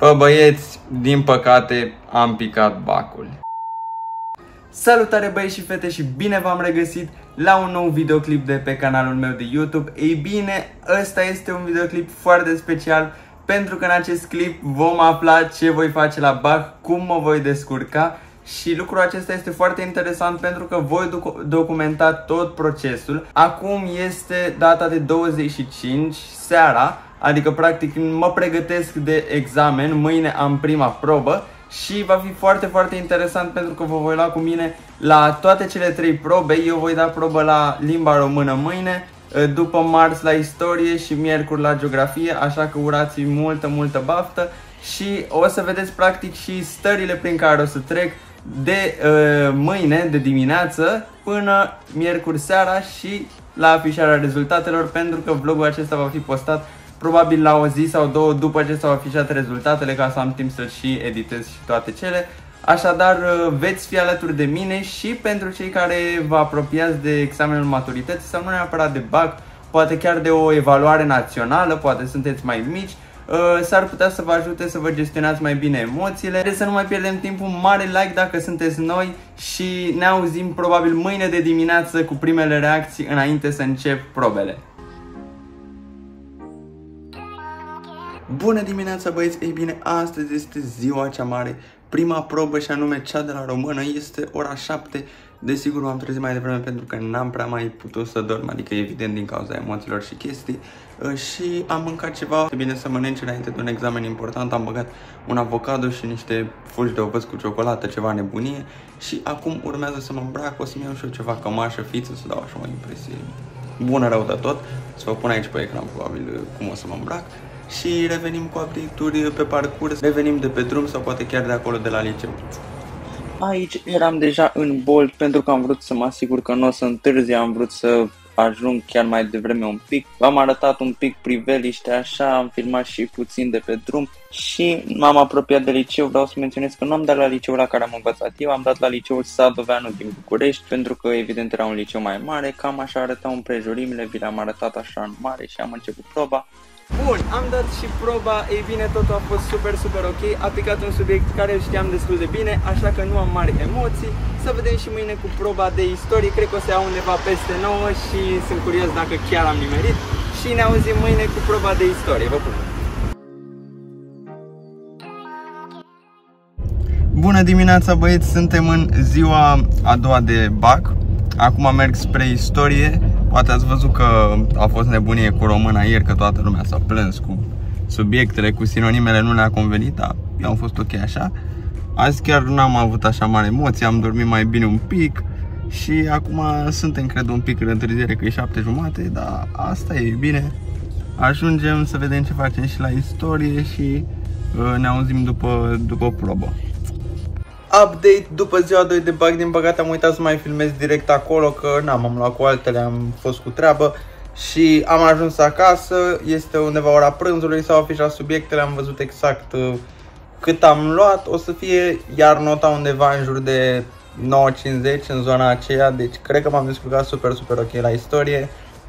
Pă băieți, din păcate am picat bacul. Salutare băieți și fete și bine v-am regăsit la un nou videoclip de pe canalul meu de YouTube. Ei bine, ăsta este un videoclip foarte special pentru că în acest clip vom afla ce voi face la BAC, cum mă voi descurca și lucrul acesta este foarte interesant pentru că voi doc documenta tot procesul. Acum este data de 25 seara, adică practic mă pregătesc de examen, mâine am prima probă și va fi foarte, foarte interesant pentru că vă voi lua cu mine la toate cele trei probe. Eu voi da probă la limba română mâine, după marți la istorie și miercuri la geografie, așa că urați multă, multă baftă și o să vedeți practic și stările prin care o să trec de uh, mâine, de dimineață, până miercuri seara și la afișarea rezultatelor, pentru că vlogul acesta va fi postat probabil la o zi sau două după ce s-au afișat rezultatele, ca să am timp să și editez și toate cele. Așadar, uh, veți fi alături de mine și pentru cei care vă apropiați de examenul maturității sau nu neapărat de BAC, poate chiar de o evaluare națională, poate sunteți mai mici, Uh, s-ar putea să vă ajute să vă gestionați mai bine emoțiile. Trebuie să nu mai pierdem timpul, mare like dacă sunteți noi și ne auzim probabil mâine de dimineață cu primele reacții înainte să încep probele. Bună dimineața băieți! Ei bine, astăzi este ziua cea mare. Prima probă și anume cea de la română. Este ora 7 Desigur m-am trezit mai devreme pentru că n-am prea mai putut să dorm, adică evident din cauza emoțiilor și chestii. Uh, și am mâncat ceva. E bine să mănânci înainte de un examen important, am băgat un avocado și niște fulgi de ovăz cu ciocolată, ceva nebunie. Și acum urmează să mă îmbrac, o să-mi iau și eu ceva cămașă, fiță, să dau așa o impresie bună rău de tot, să vă pun aici pe ecran probabil cum o să mă îmbrac și revenim cu update-uri pe parcurs, revenim de pe drum sau poate chiar de acolo de la liceu. Aici eram deja în bolt pentru că am vrut să mă asigur că nu o să întârzi, am vrut să ajung chiar mai devreme un pic. V-am arătat un pic priveliște așa, am filmat și puțin de pe drum și m-am apropiat de liceu. Vreau să menționez că nu am dat la liceul la care am învățat eu, am dat la liceul Sadoveanu din București pentru că evident era un liceu mai mare, cam așa arătau împrejurimile, vi le-am arătat așa în mare și am început proba. Bun, am dat și proba, ei bine, totul a fost super, super ok, a picat un subiect care știam destul de bine, așa că nu am mari emoții. Să vedem și mâine cu proba de istorie, cred că o să iau undeva peste 9 și sunt curios dacă chiar am nimerit. Și ne auzim mâine cu proba de istorie, vă pup! Bună dimineața băieți, suntem în ziua a doua de BAC. Acum merg spre istorie Poate ați văzut că a fost nebunie cu româna ieri, că toată lumea s-a plâns cu subiectele, cu sinonimele, nu ne-a convenit, dar eu am fost ok așa. Azi chiar n-am avut așa mare emoții, am dormit mai bine un pic și acum suntem, cred, un pic în întârziere, că e șapte jumate, dar asta e bine. Ajungem să vedem ce facem și la istorie și uh, ne auzim după, după probă update după ziua 2 de bug. Din păcate am uitat să mai filmez direct acolo, că n-am, am luat cu altele, am fost cu treabă și am ajuns acasă, este undeva ora prânzului, s-au afișat subiectele, am văzut exact uh, cât am luat, o să fie iar nota undeva în jur de 9.50 în zona aceea, deci cred că m-am descurcat super, super ok la istorie.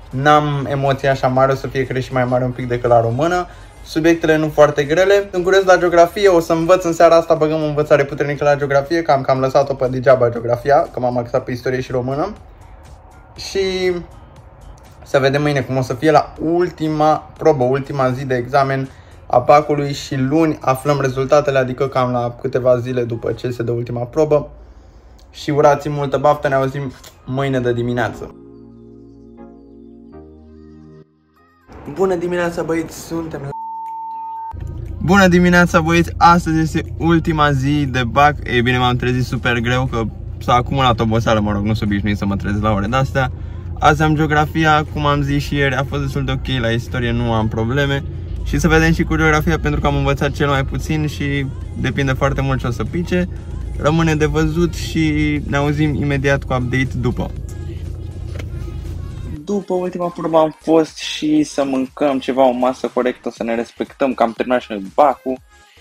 N-am emoții așa mari, o să fie cred și mai mare un pic decât la română subiectele nu foarte grele. Sunt curios la geografie, o să învăț în seara asta, băgăm învățare puternică la geografie, că am cam lăsat-o pe degeaba geografia, că m-am axat pe istorie și română. Și să vedem mâine cum o să fie la ultima probă, ultima zi de examen a pacului și luni aflăm rezultatele, adică cam la câteva zile după ce se dă ultima probă. Și urați multă baftă, ne auzim mâine de dimineață. Bună dimineața băieți, suntem Bună dimineața băieți, astăzi este ultima zi de bac. Ei bine m-am trezit super greu că s-a acumulat oboseală, mă rog, nu sunt obișnuit să mă trezesc la ore de-astea Azi am geografia, cum am zis și ieri, a fost destul de ok, la istorie nu am probleme. Și să vedem și cu geografia pentru că am învățat cel mai puțin și depinde foarte mult ce o să pice. Rămâne de văzut și ne auzim imediat cu update după după ultima probă am fost și să mâncăm ceva, o masă corectă, să ne respectăm, că am terminat și noi bacul.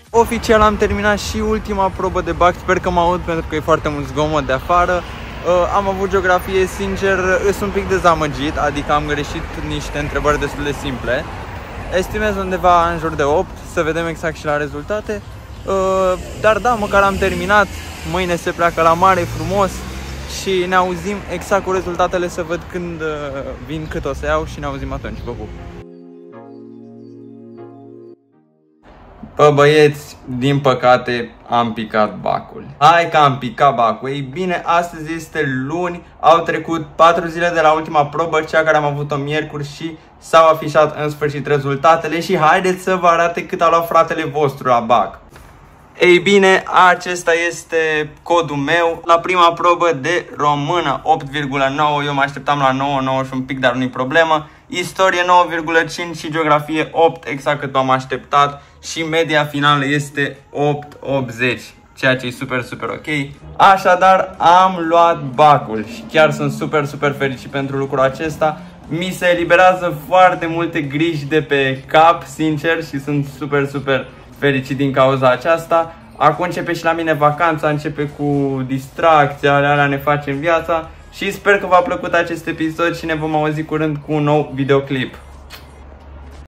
Oficial am terminat și ultima probă de bac, sper că mă aud pentru că e foarte mult zgomot de afară. Uh, am avut geografie, sincer, sunt un pic dezamăgit, adică am greșit niște întrebări destul de simple. Estimez undeva în jur de 8 să vedem exact și la rezultate. Uh, dar da, măcar am terminat, mâine se pleacă la mare frumos și ne auzim exact cu rezultatele să văd când uh, vin cât o să iau și ne auzim atunci. Vă pup! Bă băieți, din păcate am picat bacul. Hai că am picat bacul. Ei bine, astăzi este luni, au trecut 4 zile de la ultima probă, cea care am avut-o miercuri și s-au afișat în sfârșit rezultatele și haideți să vă arate cât a luat fratele vostru la bac. Ei bine, acesta este codul meu la prima probă de română 8,9, eu mă așteptam la 9, 9 și un pic, dar nu-i problemă. Istorie 9,5 și geografie 8, exact cât m-am așteptat și media finală este 8,80 ceea ce e super, super ok. Așadar, am luat bacul și chiar sunt super, super fericit pentru lucrul acesta. Mi se eliberează foarte multe griji de pe cap, sincer, și sunt super, super fericit din cauza aceasta. Acum începe și la mine vacanța, începe cu distracția, alea ne facem viața și sper că v-a plăcut acest episod și ne vom auzi curând cu un nou videoclip.